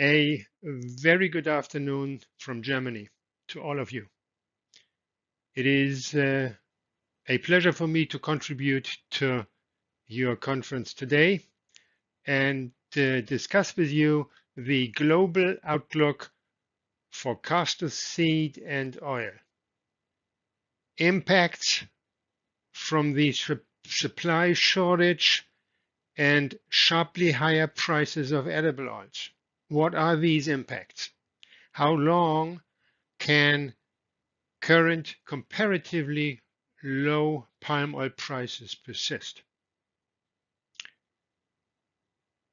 A very good afternoon from Germany to all of you. It is uh, a pleasure for me to contribute to your conference today and uh, discuss with you the global outlook for castor seed and oil. Impacts from the supply shortage and sharply higher prices of edible oils. What are these impacts? How long can current comparatively low palm oil prices persist?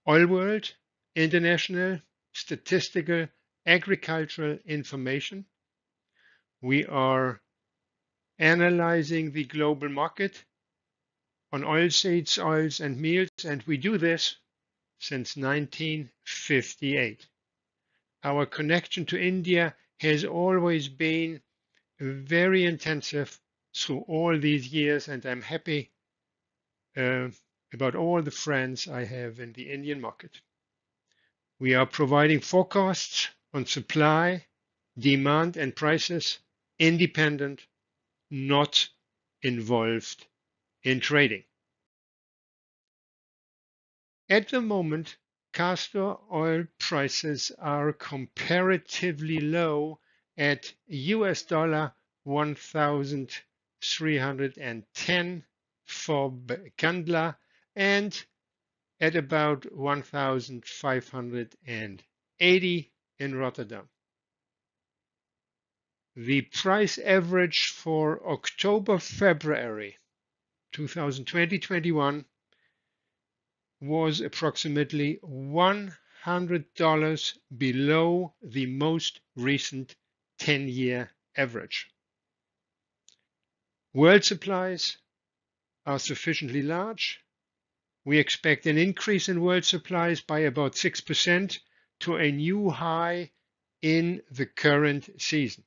Oil World, international, statistical, agricultural information. We are analyzing the global market on oilseeds, oils, and meals, and we do this since 1958. Our connection to India has always been very intensive through all these years, and I'm happy uh, about all the friends I have in the Indian market. We are providing forecasts on supply, demand, and prices, independent, not involved in trading. At the moment, castor oil prices are comparatively low at US dollar 1,310 for Kandla and at about 1,580 in Rotterdam. The price average for October, February 2020-21 was approximately $100 below the most recent 10-year average. World supplies are sufficiently large. We expect an increase in world supplies by about 6% to a new high in the current season.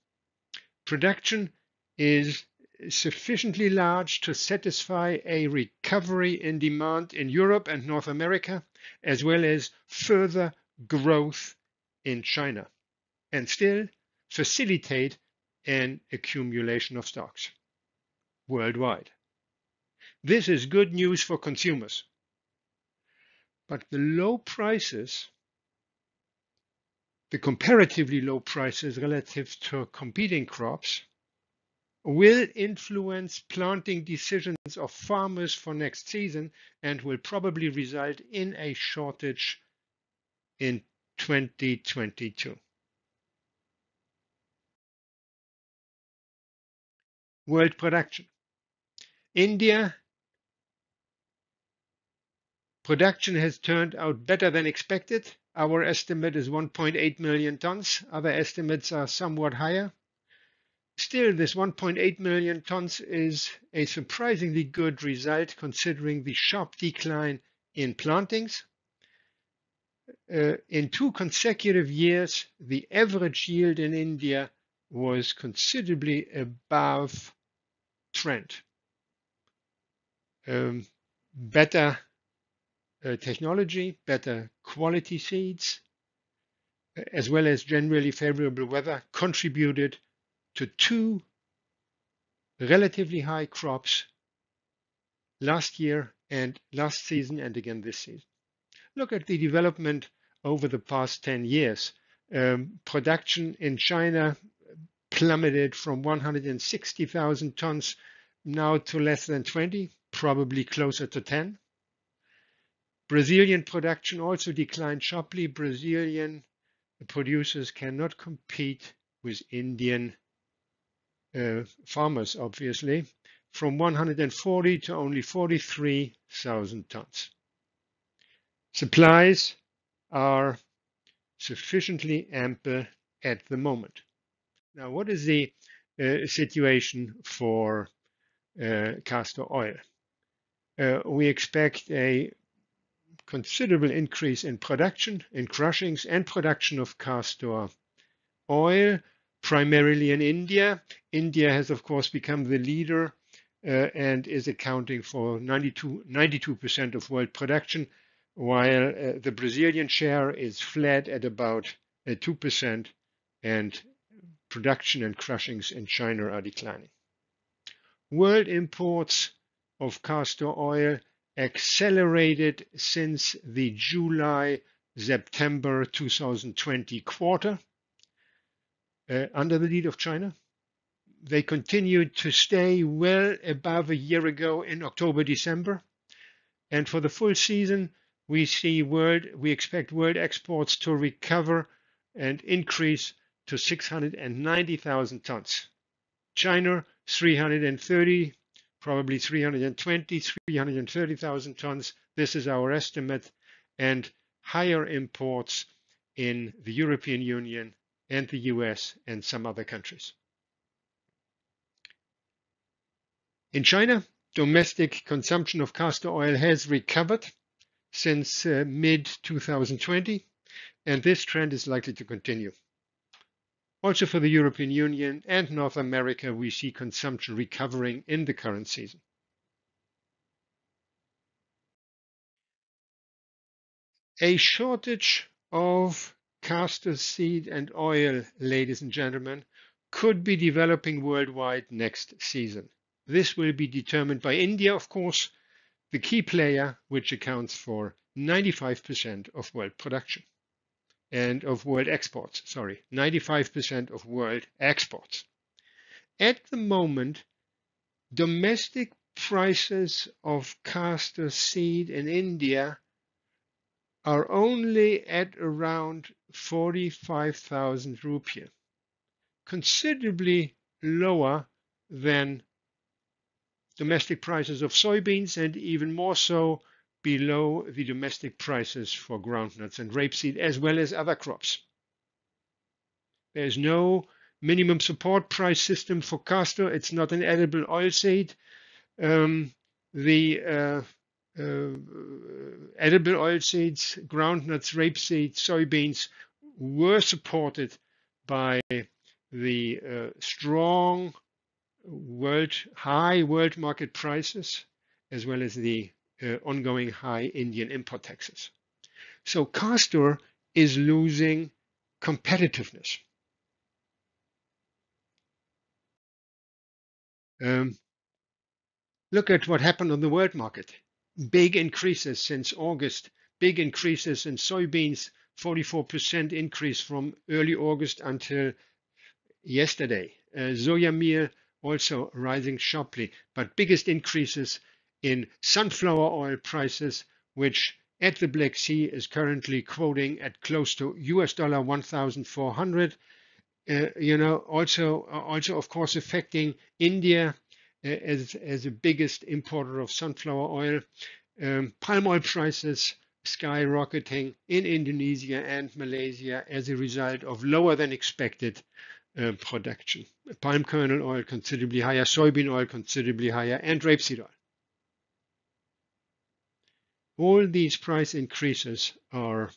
Production is sufficiently large to satisfy a recovery in demand in Europe and North America, as well as further growth in China, and still facilitate an accumulation of stocks worldwide. This is good news for consumers. But the low prices, the comparatively low prices relative to competing crops, will influence planting decisions of farmers for next season and will probably result in a shortage in 2022. World production. India production has turned out better than expected. Our estimate is 1.8 million tons. Other estimates are somewhat higher. Still, this 1.8 million tons is a surprisingly good result considering the sharp decline in plantings. Uh, in two consecutive years, the average yield in India was considerably above trend. Um, better uh, technology, better quality seeds, as well as generally favorable weather contributed to two relatively high crops last year and last season and again this season. Look at the development over the past 10 years. Um, production in China plummeted from 160,000 tons now to less than 20, probably closer to 10. Brazilian production also declined sharply. Brazilian producers cannot compete with Indian farmers, obviously, from 140 to only 43,000 tons. Supplies are sufficiently ample at the moment. Now, what is the uh, situation for uh, castor oil? Uh, we expect a considerable increase in production, in crushings and production of castor oil primarily in India. India has, of course, become the leader uh, and is accounting for 92, 92% of world production. while uh, the Brazilian share is flat at about uh, 2%, and production and crushings in China are declining. World imports of castor oil accelerated since the July September 2020 quarter uh, under the lead of China. They continued to stay well above a year ago in October, December. And for the full season, we see world, we expect world exports to recover and increase to 690,000 tons. China, 330, probably 320, 330,000 tons. This is our estimate. And higher imports in the European Union and the US and some other countries. In China, domestic consumption of castor oil has recovered since uh, mid 2020, and this trend is likely to continue. Also for the European Union and North America, we see consumption recovering in the current season. A shortage of castor seed and oil, ladies and gentlemen, could be developing worldwide next season. This will be determined by India, of course, the key player, which accounts for 95% of world production and of world exports, sorry, 95% of world exports. At the moment, domestic prices of castor seed in India are only at around 45,000 rupiah, considerably lower than domestic prices of soybeans and even more so below the domestic prices for groundnuts and rapeseed as well as other crops. There's no minimum support price system for castor. It's not an edible oilseed. Um, the uh, uh, edible oilseeds, groundnuts, rapeseed, soybeans were supported by the uh, strong world high world market prices as well as the uh, ongoing high Indian import taxes. So castor is losing competitiveness. Um, look at what happened on the world market. Big increases since August, big increases in soybeans, 44% increase from early August until yesterday. Uh, soya meal also rising sharply, but biggest increases in sunflower oil prices, which at the Black Sea is currently quoting at close to US dollar 1,400. Uh, you know, also, uh, also of course affecting India as, as the biggest importer of sunflower oil. Um, palm oil prices skyrocketing in Indonesia and Malaysia as a result of lower than expected uh, production. Palm kernel oil considerably higher, soybean oil considerably higher, and rapeseed oil. All these price increases are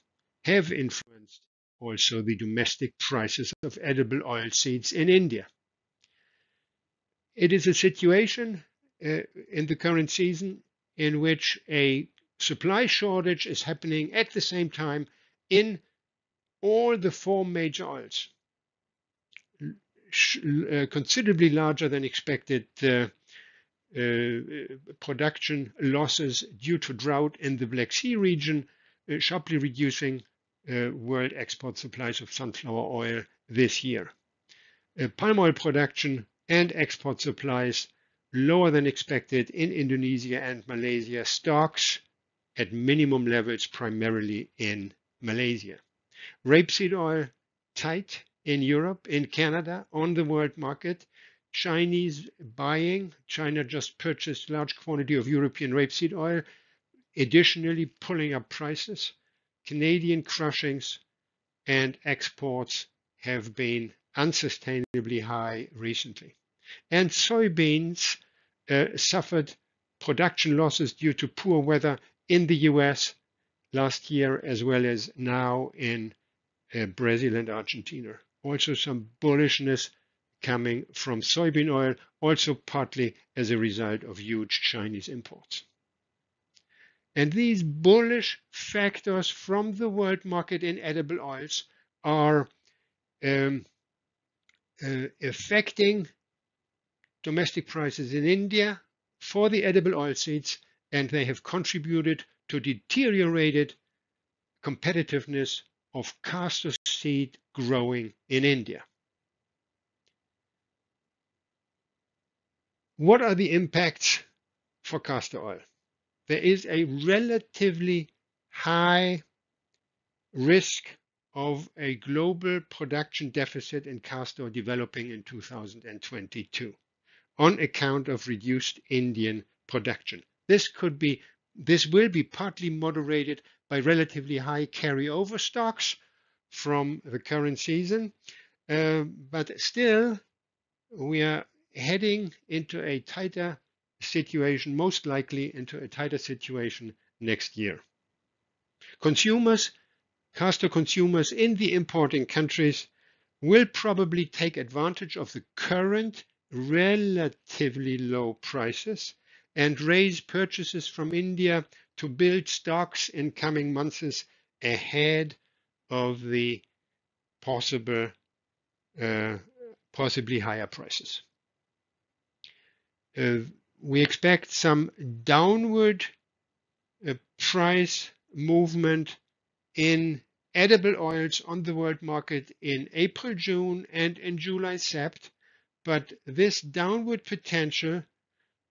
have influenced also the domestic prices of edible oil seeds in India. It is a situation uh, in the current season in which a supply shortage is happening at the same time in all the four major oils uh, considerably larger than expected uh, uh, production losses due to drought in the Black Sea region, sharply reducing world export supplies of sunflower oil this year. palm oil production and export supplies lower than expected in Indonesia and Malaysia, stocks at minimum levels primarily in Malaysia. Rapeseed oil tight in Europe, in Canada, on the world market. Chinese buying. China just purchased large quantity of European rapeseed oil, additionally pulling up prices. Canadian crushings and exports have been unsustainably high recently. And soybeans uh, suffered production losses due to poor weather in the US last year, as well as now in uh, Brazil and Argentina also some bullishness coming from soybean oil, also partly as a result of huge Chinese imports. And these bullish factors from the world market in edible oils are um, uh, affecting domestic prices in India for the edible oilseeds, and they have contributed to deteriorated competitiveness of castor seed growing in India. What are the impacts for castor oil? There is a relatively high risk of a global production deficit in castor developing in 2022 on account of reduced Indian production. This could be this will be partly moderated by relatively high carryover stocks from the current season, uh, but still we are heading into a tighter situation, most likely into a tighter situation next year. Consumers, castor consumers in the importing countries will probably take advantage of the current relatively low prices and raise purchases from India to build stocks in coming months ahead of the possible, uh, possibly higher prices. Uh, we expect some downward uh, price movement in edible oils on the world market in April, June, and in July, Sept, but this downward potential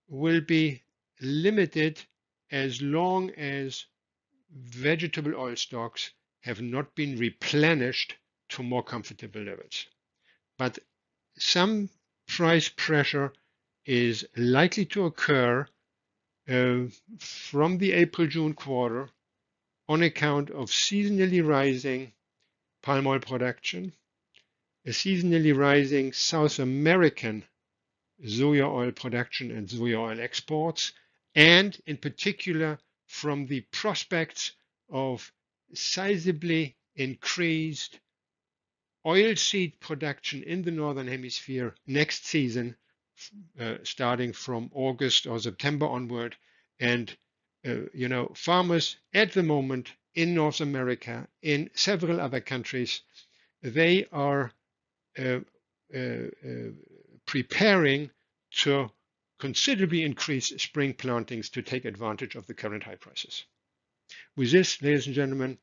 will be limited as long as vegetable oil stocks have not been replenished to more comfortable levels. But some price pressure is likely to occur uh, from the April-June quarter on account of seasonally rising palm oil production, a seasonally rising South American soya oil production and soya oil exports, and in particular from the prospects of sizably increased oilseed production in the Northern Hemisphere next season uh, starting from August or September onward. And, you know, farmers at the moment in North America, in several other countries, they are uh, uh, uh preparing to considerably increase spring plantings to take advantage of the current high prices. With this, ladies and gentlemen,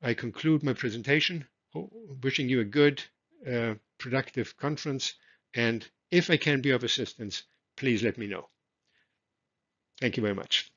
I conclude my presentation, wishing you a good, uh, productive conference and if I can be of assistance, please let me know. Thank you very much.